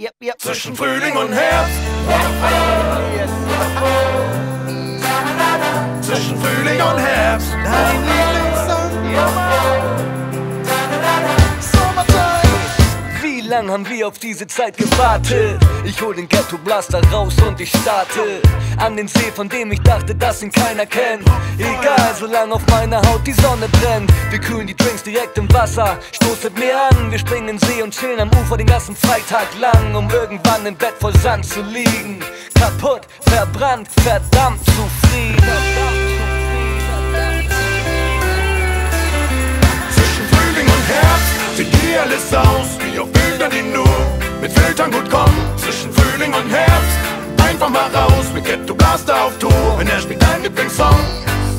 Yep, yep. Zwischen Frühling und Herbst. Zwischen Frühling und Herbst. Lang haben wir auf diese Zeit gewartet? Ich hol den Ghetto Blaster raus und ich starte an den See, von dem ich dachte, dass ihn keiner kennt. Egal, solange auf meiner Haut die Sonne brennt. Wir kühlen die Drinks direkt im Wasser. Stoßet mir an, wir springen in den See und chillen am Ufer den ganzen Freitag lang, um irgendwann im Bett voll Sand zu liegen. Kaputt, verbrannt, verdammt zufrieden. Einfach mal raus mit Ghetto Blaster auf Tour. Wenn er spielt dein Lieblingssong,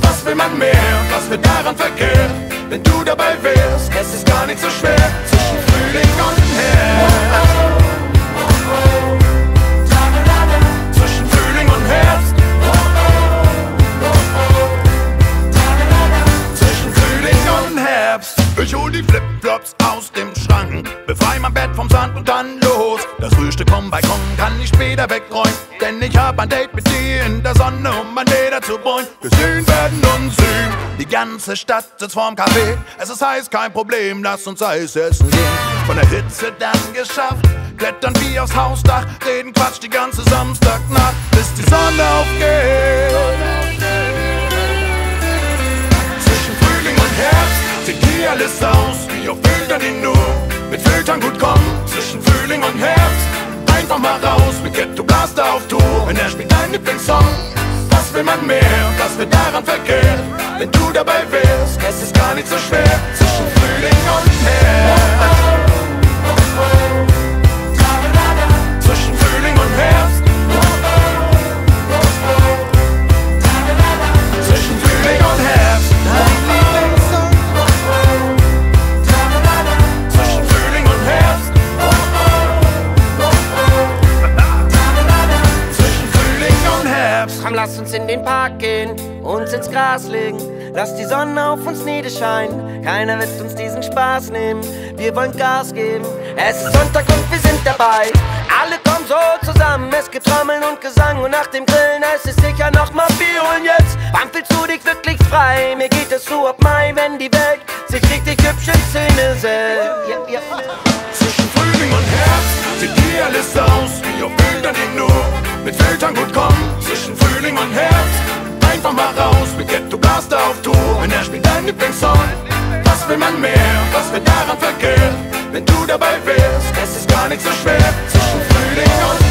was will man mehr? Was wird daran verkehrt, wenn du dabei wärst? Es ist gar nicht so schwer zwischen Frühling und Herbst. Zwischen Frühling und Herbst. Zwischen Frühling und Herbst. Ich hol die Flipflops aus dem Schrank, befrei mein Bett vom Sand und dann los. Das Frühstück vom Balkon kann ich später wegräumen, denn ich hab ein Date mit dir in der Sonne, um mein Leder zu bräunen. Wir sehen, werden uns sehen. Die ganze Stadt sitzt vorm Café. Es ist heiß, kein Problem, lass uns Eis essen gehen. Von der Hitze dann geschafft, klettern wir aufs Hausdach, reden Quatsch die ganze Samstagnacht, bis die Sonne aufgeht. Zwischen Frühling und Herbst sieht hier alles aus wie auf Bildern, die nur mit Filtern gut kommen. Frühling und Herbst einfach mal raus mit Ghetto Blaster auf Tour. Wenn er spielt dein Lieblingssong, was will man mehr? Was wird daran verkehrt, wenn du dabei wärst? Es ist gar nicht so schwer Herbst. Komm, lass uns in den Park gehen, uns ins Gras legen. Lass die Sonne auf uns niederscheinen. Keiner wird uns diesen Spaß nehmen. Wir wollen Gas geben. Es ist Sonntag und wir sind dabei. Alle kommen so zusammen. Es gibt Trommeln und Gesang. Und nach dem Grillen heißt es sicher noch mal Bier. Und jetzt, wann fühlst du dich wirklich frei? Mir geht es so ab Mai, wenn die Welt sich richtig hübsch in Szene setzt. Zwischen Frühling und Herbst sieht Master auf Tour und er spielt dein Lieblingssong. Was will man mehr? Was wird daran verkehrt? Wenn du dabei wärst, es ist gar nicht so schwer zwischen Frühling und